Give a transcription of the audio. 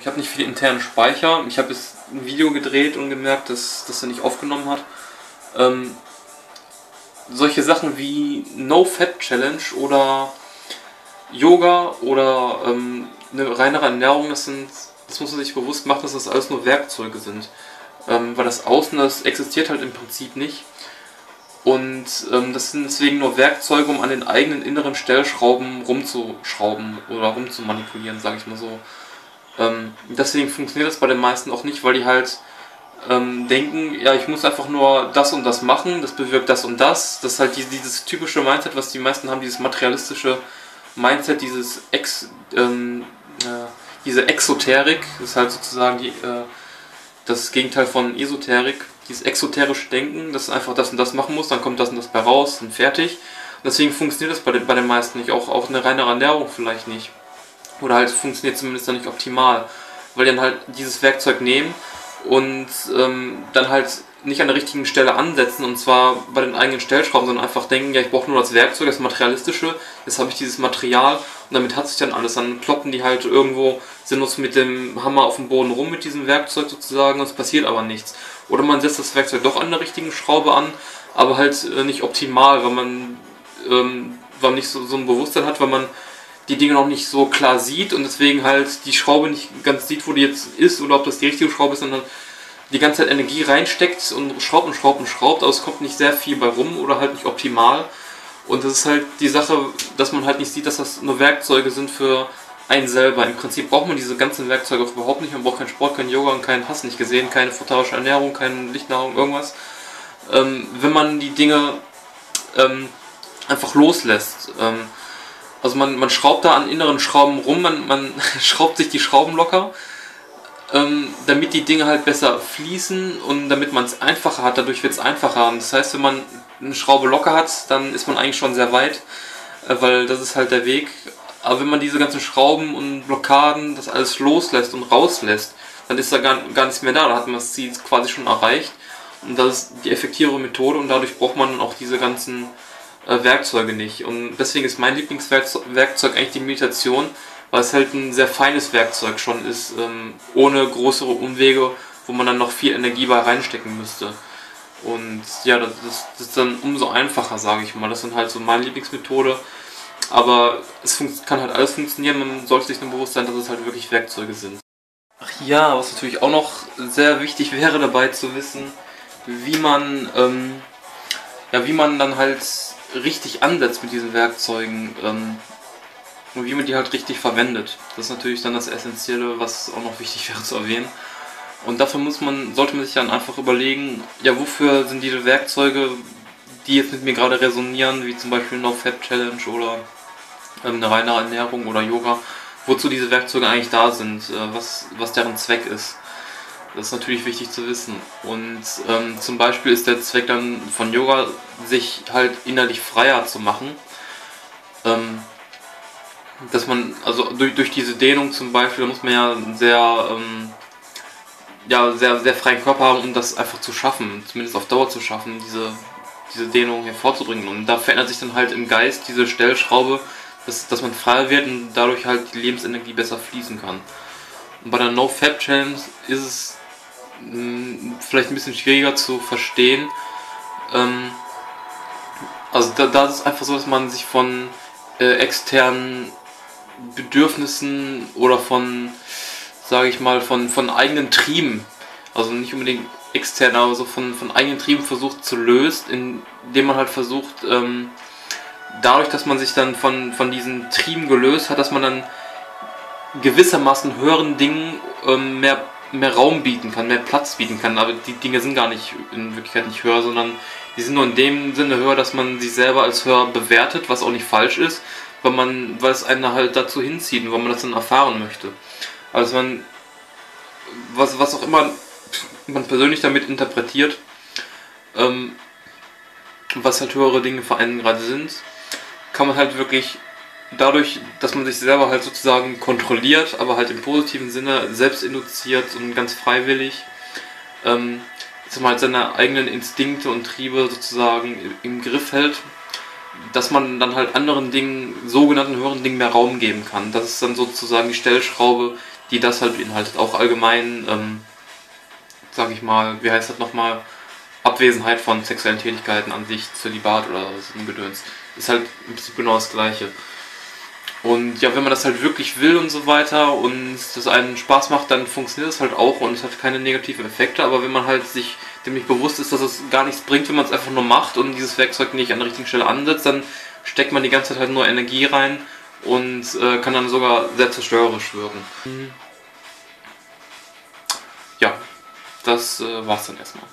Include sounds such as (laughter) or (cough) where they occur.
Ich habe nicht viel internen Speicher. Ich habe jetzt ein Video gedreht und gemerkt, dass das er nicht aufgenommen hat. Ähm, solche Sachen wie No Fat Challenge oder Yoga oder ähm, eine reinere Ernährung, das sind, das muss man sich bewusst machen, dass das alles nur Werkzeuge sind. Ähm, weil das Außen, das existiert halt im Prinzip nicht. Und ähm, das sind deswegen nur Werkzeuge, um an den eigenen inneren Stellschrauben rumzuschrauben oder rumzumanipulieren, sage ich mal so. Ähm, deswegen funktioniert das bei den meisten auch nicht, weil die halt ähm, denken, ja, ich muss einfach nur das und das machen, das bewirkt das und das. Das ist halt dieses, typische Mindset, was die meisten haben, dieses materialistische Mindset, dieses Ex, ähm, äh, diese Exoterik, das ist halt sozusagen die, äh, das Gegenteil von Esoterik, dieses exoterische Denken, dass einfach das und das machen muss, dann kommt das und das bei raus und fertig. Deswegen funktioniert das bei den, bei den meisten nicht, auch, auch eine reine Ernährung vielleicht nicht. Oder halt funktioniert zumindest dann nicht optimal, weil die dann halt dieses Werkzeug nehmen und ähm, dann halt nicht an der richtigen Stelle ansetzen und zwar bei den eigenen Stellschrauben, sondern einfach denken, ja, ich brauche nur das Werkzeug, das Materialistische, jetzt habe ich dieses Material und damit hat sich dann alles. Dann kloppen die halt irgendwo sinnlos mit dem Hammer auf dem Boden rum mit diesem Werkzeug sozusagen und es passiert aber nichts. Oder man setzt das Werkzeug doch an der richtigen Schraube an, aber halt äh, nicht optimal, weil man, ähm, weil man nicht so, so ein Bewusstsein hat, weil man die Dinge noch nicht so klar sieht und deswegen halt die Schraube nicht ganz sieht, wo die jetzt ist oder ob das die richtige Schraube ist, sondern die ganze Zeit Energie reinsteckt und schraubt und schraubt und schraubt, aber es kommt nicht sehr viel bei rum oder halt nicht optimal. Und das ist halt die Sache, dass man halt nicht sieht, dass das nur Werkzeuge sind für einen selber. Im Prinzip braucht man diese ganzen Werkzeuge auch überhaupt nicht. Man braucht keinen Sport, kein Yoga und keinen Hass nicht gesehen, keine frutarische Ernährung, keine Lichtnahrung, irgendwas. Ähm, wenn man die Dinge ähm, einfach loslässt. Ähm, also man, man schraubt da an inneren Schrauben rum, man, man (laughs) schraubt sich die Schrauben locker, ähm, damit die Dinge halt besser fließen und damit man es einfacher hat, dadurch wird es einfacher. Und das heißt, wenn man eine Schraube locker hat, dann ist man eigentlich schon sehr weit, äh, weil das ist halt der Weg. Aber wenn man diese ganzen Schrauben und Blockaden, das alles loslässt und rauslässt, dann ist da gar, gar nichts mehr da, da hat man das Ziel quasi schon erreicht. Und das ist die effektivere Methode und dadurch braucht man auch diese ganzen Werkzeuge nicht. Und deswegen ist mein Lieblingswerkzeug eigentlich die Meditation, weil es halt ein sehr feines Werkzeug schon ist, ähm, ohne größere Umwege, wo man dann noch viel Energie bei reinstecken müsste. Und ja, das, das ist dann umso einfacher, sage ich mal. Das ist dann halt so meine Lieblingsmethode. Aber es kann halt alles funktionieren, man sollte sich nur bewusst sein, dass es halt wirklich Werkzeuge sind. Ach ja, was natürlich auch noch sehr wichtig wäre dabei zu wissen, wie man, ähm, ja, wie man dann halt richtig ansetzt mit diesen Werkzeugen ähm, und wie man die halt richtig verwendet. Das ist natürlich dann das Essentielle, was auch noch wichtig (laughs) wäre zu erwähnen. Und dafür muss man, sollte man sich dann einfach überlegen, ja, wofür sind diese Werkzeuge, die jetzt mit mir gerade resonieren, wie zum Beispiel No Fat Challenge oder ähm, eine reine Ernährung oder Yoga, wozu diese Werkzeuge eigentlich da sind, äh, was, was deren Zweck ist. Das ist natürlich wichtig zu wissen. Und ähm, zum Beispiel ist der Zweck dann von Yoga, sich halt innerlich freier zu machen. Ähm, dass man, also durch, durch diese Dehnung zum Beispiel, da muss man ja sehr, ähm, ja, sehr, sehr freien Körper haben, um das einfach zu schaffen, zumindest auf Dauer zu schaffen, diese, diese Dehnung hervorzubringen. Und da verändert sich dann halt im Geist diese Stellschraube, dass, dass man freier wird und dadurch halt die Lebensenergie besser fließen kann. Und bei der No Fab Challenge ist es vielleicht ein bisschen schwieriger zu verstehen. Ähm, also da, da ist es einfach so, dass man sich von äh, externen Bedürfnissen oder von, sage ich mal, von, von eigenen Trieben, also nicht unbedingt extern, aber so von, von eigenen Trieben versucht zu lösen, indem man halt versucht, ähm, dadurch, dass man sich dann von, von diesen Trieben gelöst hat, dass man dann gewissermaßen höheren Dingen ähm, mehr mehr Raum bieten kann, mehr Platz bieten kann. Aber die Dinge sind gar nicht in Wirklichkeit nicht höher, sondern die sind nur in dem Sinne höher, dass man sie selber als höher bewertet, was auch nicht falsch ist, weil man, weil es einen halt dazu hinzieht und weil man das dann erfahren möchte. Also man, was, was auch immer man persönlich damit interpretiert, ähm, was halt höhere Dinge für einen gerade sind, kann man halt wirklich dadurch, dass man sich selber halt sozusagen kontrolliert, aber halt im positiven Sinne selbst induziert und ganz freiwillig, ähm, dass man halt seine eigenen Instinkte und Triebe sozusagen im Griff hält, dass man dann halt anderen Dingen, sogenannten höheren Dingen mehr Raum geben kann. Das ist dann sozusagen die Stellschraube, die das halt beinhaltet. Auch allgemein, ähm, sag ich mal, wie heißt das nochmal? Abwesenheit von sexuellen Tätigkeiten an sich, Zölibat oder so ein Gedöns. Ist halt im Prinzip genau das Gleiche. Und ja, wenn man das halt wirklich will und so weiter und das einen Spaß macht, dann funktioniert das halt auch und es hat keine negativen Effekte. Aber wenn man halt sich dem nicht bewusst ist, dass es gar nichts bringt, wenn man es einfach nur macht und dieses Werkzeug nicht an der richtigen Stelle ansetzt, dann steckt man die ganze Zeit halt nur Energie rein und äh, kann dann sogar sehr zerstörerisch wirken. Ja, das äh, war's dann erstmal.